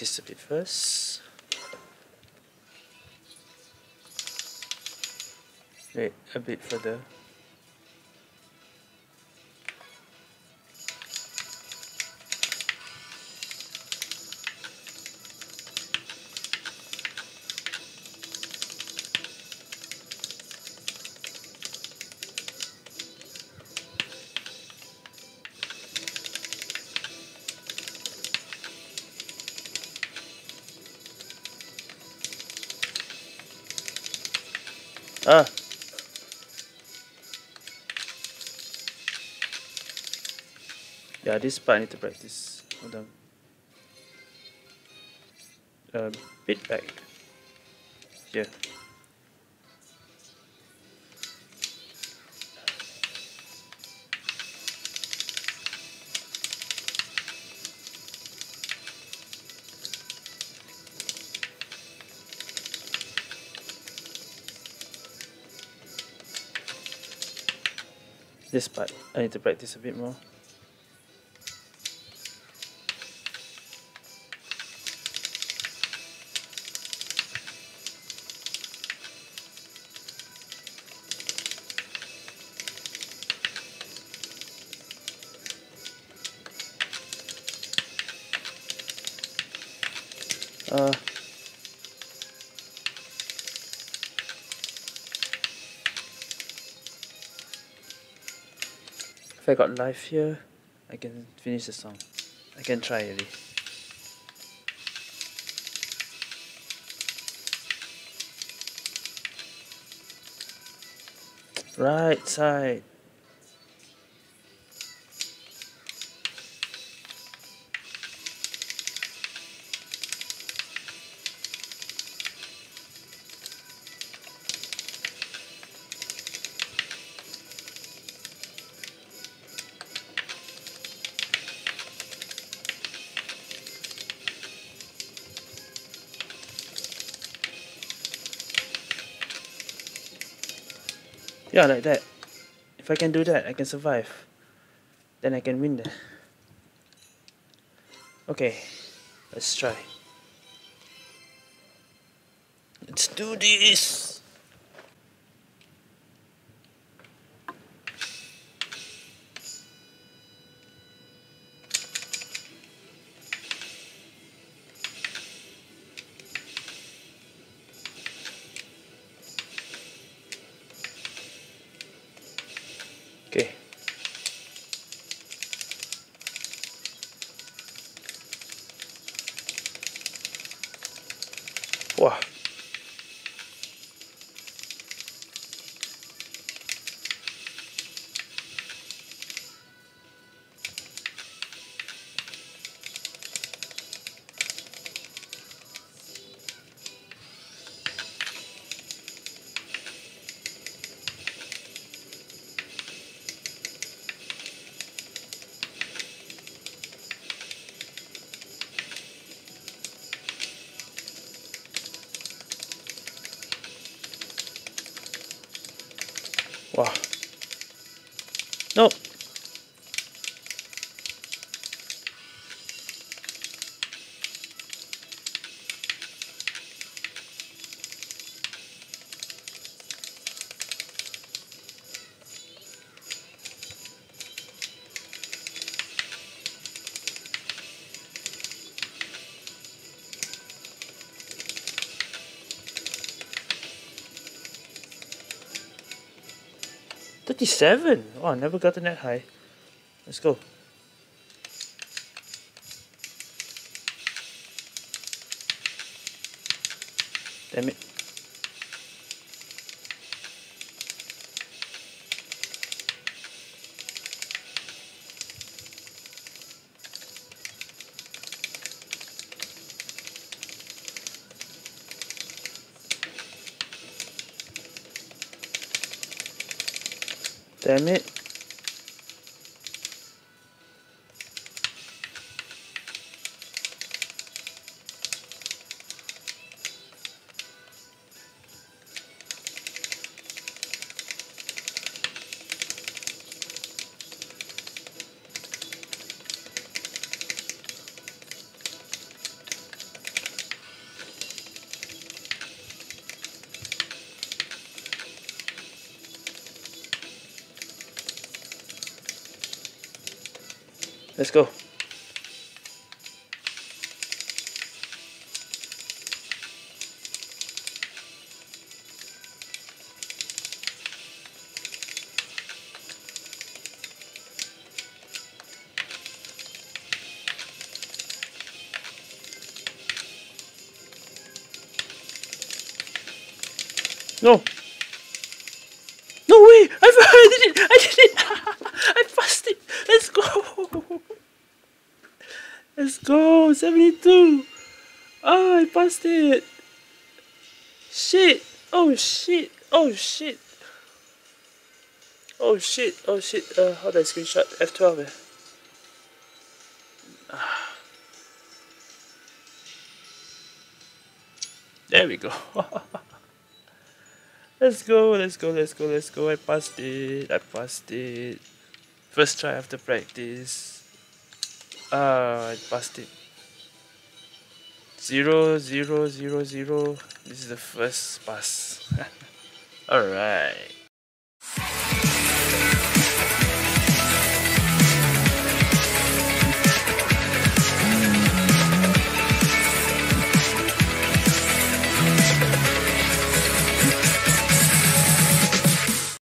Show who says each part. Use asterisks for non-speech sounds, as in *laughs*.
Speaker 1: this a bit first. Wait, a bit further. Ah. Yeah, this part I need to practice. Hold on. A bit back. Here. This part, I need to practice a bit more. Uh, I got life here, I can finish the song. I can try really. Right side. Yeah, like that. If I can do that, I can survive. Then I can win. Okay, let's try. Let's do this! Okay. Wah. 37. Oh, I never got the net high. Let's go. Damn it. Damn it. Let's go. No. No way! I, did *laughs* it! I did it! *laughs* I passed it! Let's go! *laughs* Let's go! 72! Oh, I passed it! Shit! Oh shit! Oh shit! Oh shit! Oh shit! Uh, do I screenshot? F12 eh? There we go. *laughs* Let's go, let's go, let's go, let's go. I passed it. I passed it. First try after practice. Ah, I passed it. Zero, zero, zero, zero. This is the first pass. *laughs* Alright.